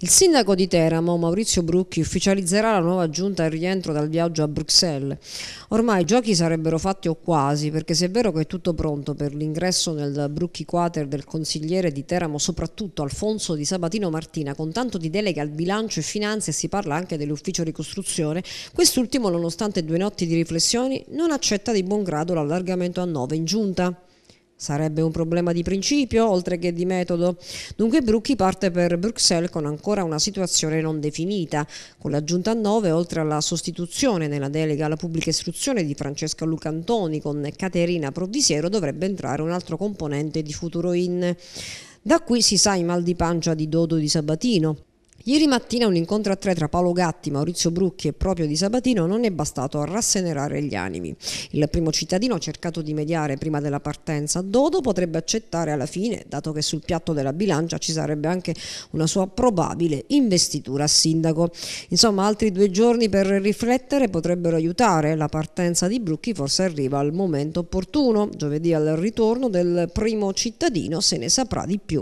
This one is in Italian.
Il sindaco di Teramo, Maurizio Brucchi, ufficializzerà la nuova giunta al rientro dal viaggio a Bruxelles. Ormai i giochi sarebbero fatti o quasi, perché se è vero che è tutto pronto per l'ingresso nel Brucchi Quater del consigliere di Teramo, soprattutto Alfonso di Sabatino Martina, con tanto di delega al bilancio e finanze e si parla anche dell'ufficio ricostruzione, quest'ultimo, nonostante due notti di riflessioni, non accetta di buon grado l'allargamento a nove in giunta. Sarebbe un problema di principio oltre che di metodo. Dunque Brucchi parte per Bruxelles con ancora una situazione non definita. Con l'aggiunta a 9, oltre alla sostituzione nella delega alla pubblica istruzione di Francesca Lucantoni con Caterina Provvisiero, dovrebbe entrare un altro componente di Futuro In. Da qui si sa i mal di pancia di Dodo di Sabatino. Ieri mattina un incontro a tre tra Paolo Gatti, Maurizio Brucchi e proprio di Sabatino non è bastato a rassenerare gli animi. Il primo cittadino ha cercato di mediare prima della partenza, Dodo potrebbe accettare alla fine, dato che sul piatto della bilancia ci sarebbe anche una sua probabile investitura a sindaco. Insomma, altri due giorni per riflettere potrebbero aiutare. La partenza di Brucchi forse arriva al momento opportuno. Giovedì al ritorno del primo cittadino se ne saprà di più.